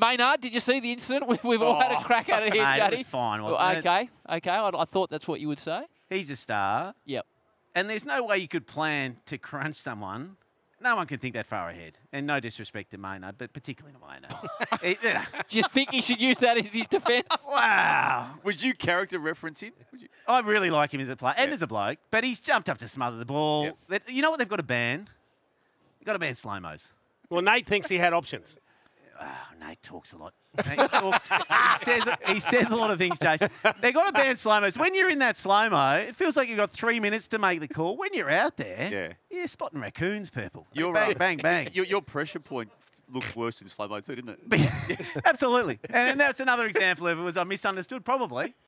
Maynard, did you see the incident? We, we've all had a Oh, crack at it here, mate, it Juddy. was fine, wasn't it? okay, okay. I, I thought that's what you would say. He's a star, Yep. and there's no way you could plan to crunch someone. No one can think that far ahead. And no disrespect to Maynard, but particularly to Maynard. He- you know, Do you think he should use that as his defence? wow. Would you character reference him? Would you? I really like him as a player and Yeah. as a bloke, but he's jumped up to smother the ball. Yep. You know what they've got to ban? They've got to ban slow mos. Well, Nate thinks he had options. Oh, Nate talks a lot. Nate talks, he, says, he says a lot of things, Jason. They've got to ban slow mos. When you're in that slow mo, it feels like you've got three minutes to make the call. When you're out there, Yeah. you're spotting raccoons purple. Your, bang, uh, bang, bang. Your, your pressure point looked worse in slow mo too, didn't it? Absolutely. And that's another example of it was I misunderstood, probably.